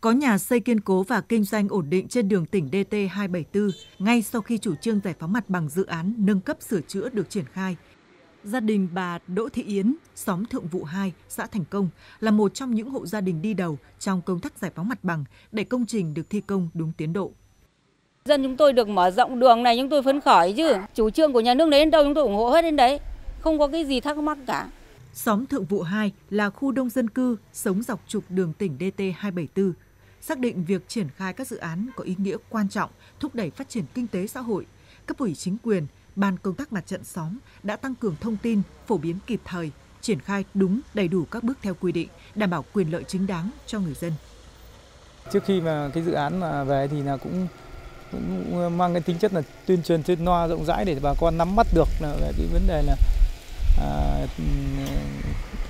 có nhà xây kiên cố và kinh doanh ổn định trên đường tỉnh DT274 ngay sau khi chủ trương giải phóng mặt bằng dự án nâng cấp sửa chữa được triển khai. Gia đình bà Đỗ Thị Yến, xóm Thượng Vụ 2, xã Thành Công là một trong những hộ gia đình đi đầu trong công tác giải phóng mặt bằng để công trình được thi công đúng tiến độ. Dân chúng tôi được mở rộng đường này chúng tôi phấn khởi chứ. Chủ trương của nhà nước đến đâu chúng tôi ủng hộ hết đến đấy. Không có cái gì thắc mắc cả. Xóm Thượng Vụ 2 là khu đông dân cư sống dọc trục đường tỉnh DT274. Xác định việc triển khai các dự án có ý nghĩa quan trọng thúc đẩy phát triển kinh tế xã hội. Cấp ủy chính quyền, ban công tác mặt trận xóm đã tăng cường thông tin, phổ biến kịp thời, triển khai đúng đầy đủ các bước theo quy định, đảm bảo quyền lợi chính đáng cho người dân. Trước khi mà cái dự án mà về thì là cũng cũng mang cái tính chất là tuyên truyền trên loa rộng rãi để bà con nắm bắt được là về cái vấn đề là à,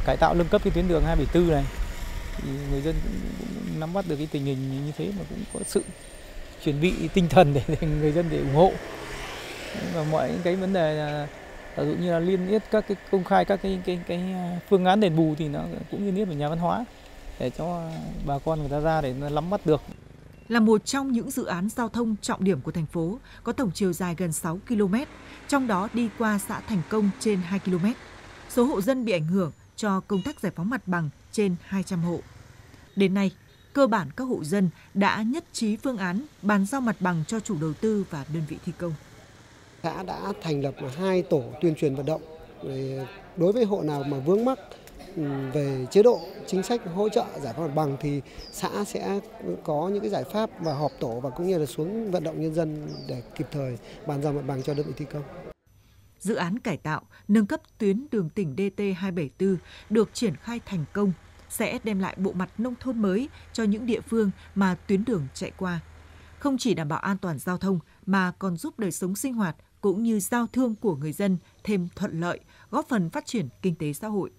cải tạo nâng cấp cái tuyến đường 274 này thì người dân cũng, cũng nắm bắt được cái tình hình như thế mà cũng có sự chuẩn bị tinh thần để, để người dân để ủng hộ và mọi cái vấn đề là ví dụ như là liên yết các cái công khai các cái cái cái à, phương án đền bù thì nó cũng liên yết với nhà văn hóa để cho bà con người ta ra để nắm bắt được là một trong những dự án giao thông trọng điểm của thành phố, có tổng chiều dài gần 6 km, trong đó đi qua xã Thành Công trên 2 km. Số hộ dân bị ảnh hưởng cho công tác giải phóng mặt bằng trên 200 hộ. Đến nay, cơ bản các hộ dân đã nhất trí phương án bàn giao mặt bằng cho chủ đầu tư và đơn vị thi công. Xã đã thành lập hai tổ tuyên truyền vận động đối với hộ nào mà vướng mắc ừ, về chế độ chính sách hỗ trợ giải phóng mặt bằng thì xã sẽ có những cái giải pháp và họp tổ và cũng như là xuống vận động nhân dân để kịp thời bàn giao mặt bằng cho đơn vị thi công. Dự án cải tạo, nâng cấp tuyến đường tỉnh DT274 được triển khai thành công sẽ đem lại bộ mặt nông thôn mới cho những địa phương mà tuyến đường chạy qua. Không chỉ đảm bảo an toàn giao thông mà còn giúp đời sống sinh hoạt cũng như giao thương của người dân thêm thuận lợi, góp phần phát triển kinh tế xã hội.